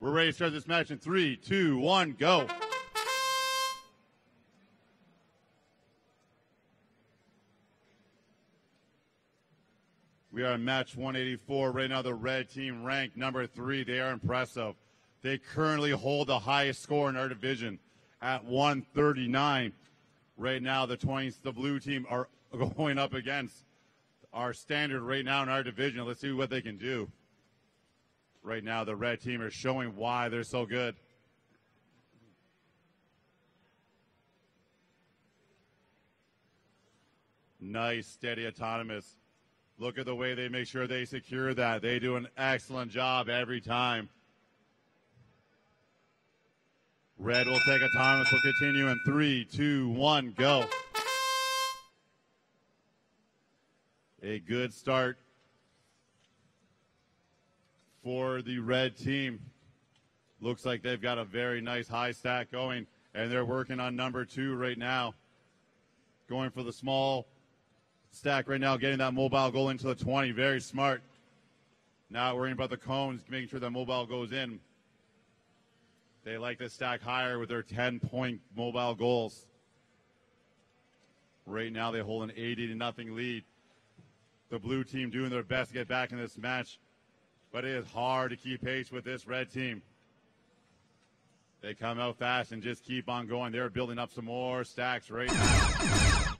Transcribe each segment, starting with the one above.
We're ready to start this match in three, two, one, go. We are in match 184. Right now, the red team ranked number three. They are impressive. They currently hold the highest score in our division at 139. Right now, the 20s, the blue team are going up against our standard right now in our division. Let's see what they can do. Right now, the red team are showing why they're so good. Nice, steady, autonomous. Look at the way they make sure they secure that. They do an excellent job every time. Red will take autonomous. We'll continue in three, two, one, go. A good start for the red team. Looks like they've got a very nice high stack going, and they're working on number two right now. Going for the small stack right now, getting that mobile goal into the 20. Very smart. Not worrying about the cones, making sure that mobile goes in. They like to stack higher with their 10 point mobile goals. Right now, they hold an 80 to nothing lead. The blue team doing their best to get back in this match, but it is hard to keep pace with this red team. They come out fast and just keep on going. They're building up some more stacks right now.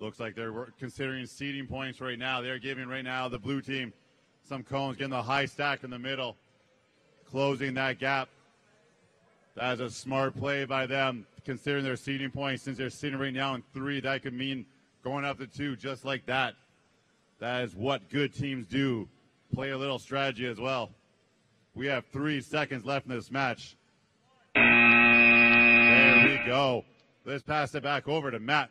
Looks like they're considering seeding points right now. They're giving right now the blue team some cones, getting the high stack in the middle, closing that gap. That is a smart play by them, considering their seeding points. Since they're sitting right now in three, that could mean going up to two just like that. That is what good teams do. Play a little strategy as well. We have three seconds left in this match. There we go. Let's pass it back over to Matt.